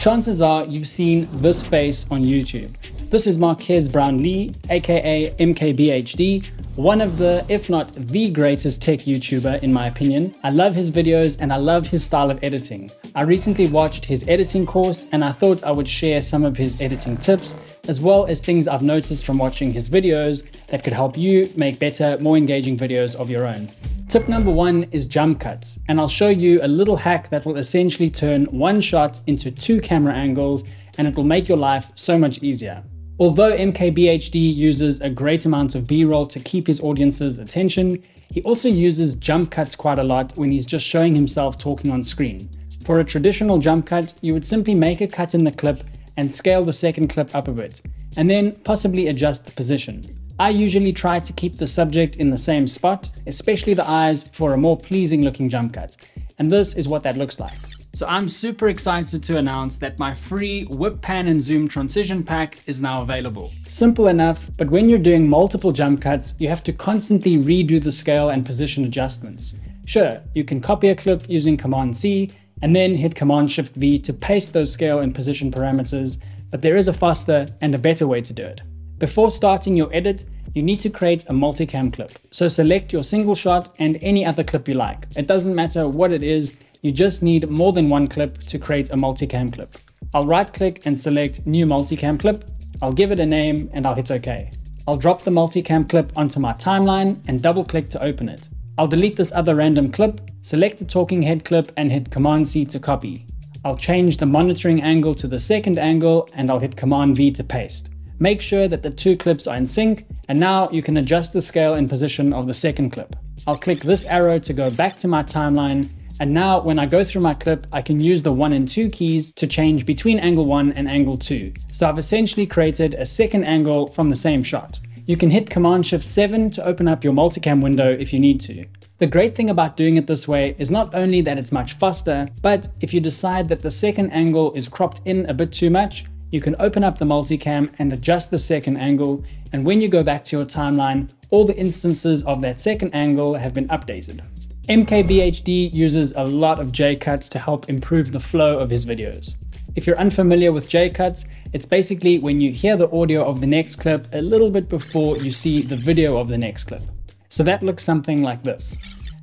Chances are you've seen this face on YouTube. This is Marques Brownlee, aka MKBHD, one of the, if not the greatest tech YouTuber in my opinion. I love his videos and I love his style of editing. I recently watched his editing course and I thought I would share some of his editing tips, as well as things I've noticed from watching his videos that could help you make better, more engaging videos of your own. Tip number one is jump cuts, and I'll show you a little hack that will essentially turn one shot into two camera angles and it will make your life so much easier. Although MKBHD uses a great amount of B-roll to keep his audience's attention, he also uses jump cuts quite a lot when he's just showing himself talking on screen. For a traditional jump cut, you would simply make a cut in the clip and scale the second clip up a bit, and then possibly adjust the position. I usually try to keep the subject in the same spot, especially the eyes for a more pleasing looking jump cut. And this is what that looks like. So I'm super excited to announce that my free whip pan and zoom transition pack is now available. Simple enough, but when you're doing multiple jump cuts, you have to constantly redo the scale and position adjustments. Sure, you can copy a clip using Command C and then hit Command Shift V to paste those scale and position parameters, but there is a faster and a better way to do it. Before starting your edit, you need to create a multicam clip. So select your single shot and any other clip you like. It doesn't matter what it is, you just need more than one clip to create a multicam clip. I'll right click and select new multicam clip. I'll give it a name and I'll hit OK. I'll drop the multicam clip onto my timeline and double click to open it. I'll delete this other random clip, select the talking head clip and hit Command C to copy. I'll change the monitoring angle to the second angle and I'll hit Command V to paste. Make sure that the two clips are in sync, and now you can adjust the scale and position of the second clip. I'll click this arrow to go back to my timeline, and now when I go through my clip, I can use the 1 and 2 keys to change between angle 1 and angle 2. So I've essentially created a second angle from the same shot. You can hit Command Shift 7 to open up your multicam window if you need to. The great thing about doing it this way is not only that it's much faster, but if you decide that the second angle is cropped in a bit too much, you can open up the multicam and adjust the second angle. And when you go back to your timeline, all the instances of that second angle have been updated. MKBHD uses a lot of J-cuts to help improve the flow of his videos. If you're unfamiliar with J-cuts, it's basically when you hear the audio of the next clip a little bit before you see the video of the next clip. So that looks something like this.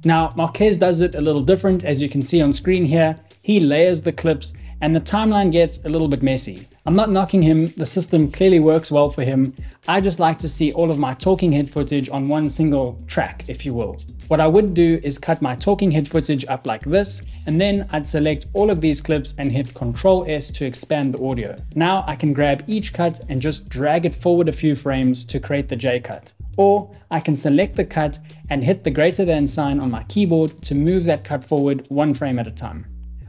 Now, Marques does it a little different, as you can see on screen here. He layers the clips and the timeline gets a little bit messy. I'm not knocking him, the system clearly works well for him. I just like to see all of my talking head footage on one single track, if you will. What I would do is cut my talking head footage up like this, and then I'd select all of these clips and hit Ctrl S to expand the audio. Now I can grab each cut and just drag it forward a few frames to create the J cut. Or I can select the cut and hit the greater than sign on my keyboard to move that cut forward one frame at a time.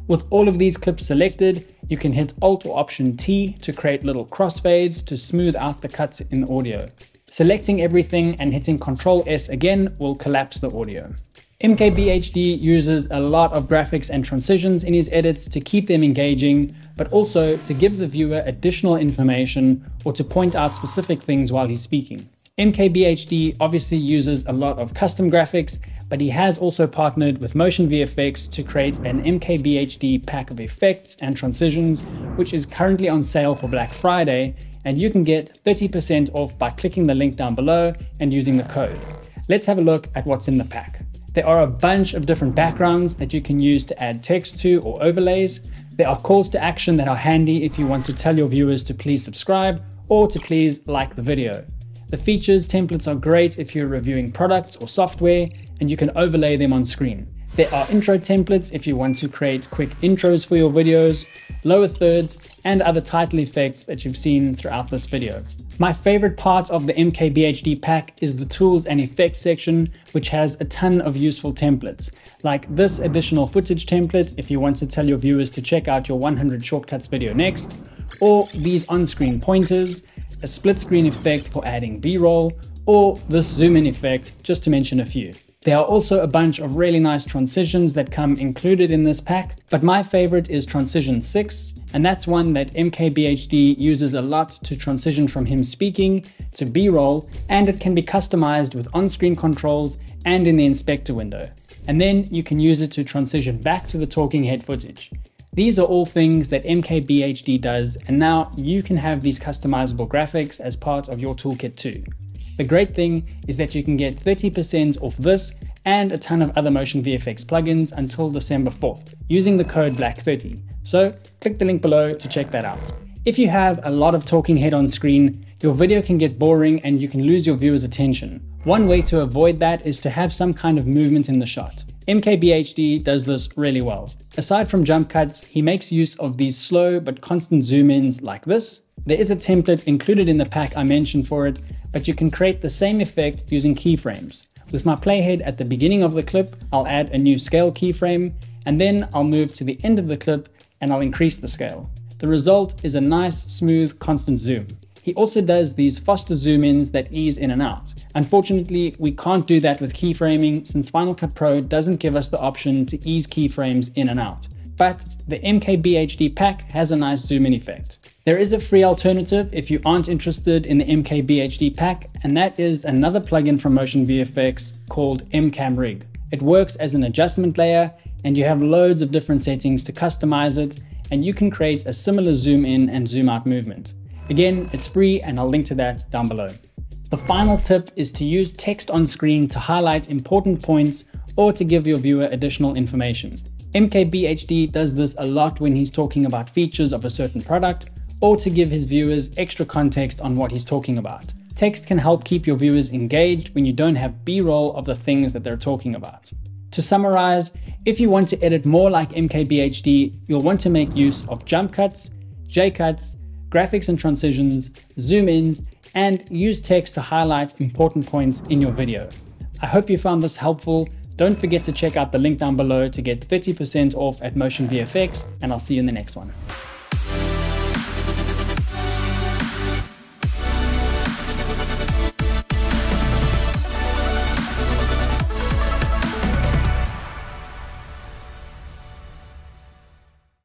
With all of these clips selected, you can hit Alt or Option T to create little crossfades to smooth out the cuts in the audio. Selecting everything and hitting Ctrl S again will collapse the audio. MKBHD uses a lot of graphics and transitions in his edits to keep them engaging, but also to give the viewer additional information or to point out specific things while he's speaking. MKBHD obviously uses a lot of custom graphics, but he has also partnered with Motion VFX to create an MKBHD pack of effects and transitions, which is currently on sale for Black Friday, and you can get 30% off by clicking the link down below and using the code. Let's have a look at what's in the pack. There are a bunch of different backgrounds that you can use to add text to or overlays. There are calls to action that are handy if you want to tell your viewers to please subscribe or to please like the video. The features templates are great if you're reviewing products or software and you can overlay them on screen. There are intro templates if you want to create quick intros for your videos, lower thirds, and other title effects that you've seen throughout this video. My favorite part of the MKBHD pack is the tools and effects section, which has a ton of useful templates, like this additional footage template if you want to tell your viewers to check out your 100 shortcuts video next, or these on-screen pointers, a split screen effect for adding b-roll, or this zoom in effect, just to mention a few. There are also a bunch of really nice transitions that come included in this pack, but my favorite is Transition 6, and that's one that MKBHD uses a lot to transition from him speaking to b-roll, and it can be customized with on-screen controls and in the inspector window. And then you can use it to transition back to the talking head footage. These are all things that MKBHD does, and now you can have these customizable graphics as part of your toolkit too. The great thing is that you can get 30% off this and a ton of other Motion VFX plugins until December 4th using the code BLACK30. So click the link below to check that out. If you have a lot of talking head on screen, your video can get boring and you can lose your viewer's attention. One way to avoid that is to have some kind of movement in the shot. MKBHD does this really well. Aside from jump cuts, he makes use of these slow but constant zoom ins like this. There is a template included in the pack I mentioned for it, but you can create the same effect using keyframes. With my playhead at the beginning of the clip, I'll add a new scale keyframe, and then I'll move to the end of the clip and I'll increase the scale. The result is a nice, smooth, constant zoom. He also does these faster zoom ins that ease in and out. Unfortunately, we can't do that with keyframing since Final Cut Pro doesn't give us the option to ease keyframes in and out. But the MKBHD pack has a nice zoom in effect. There is a free alternative if you aren't interested in the MKBHD pack, and that is another plugin from Motion VFX called MCam Rig. It works as an adjustment layer, and you have loads of different settings to customize it, and you can create a similar zoom in and zoom out movement. Again, it's free, and I'll link to that down below. The final tip is to use text on screen to highlight important points or to give your viewer additional information. MKBHD does this a lot when he's talking about features of a certain product or to give his viewers extra context on what he's talking about. Text can help keep your viewers engaged when you don't have b-roll of the things that they're talking about. To summarize, if you want to edit more like MKBHD, you'll want to make use of jump cuts, J-cuts, graphics and transitions, zoom ins, and use text to highlight important points in your video. I hope you found this helpful. Don't forget to check out the link down below to get 30% off at Motion VFX, and I'll see you in the next one.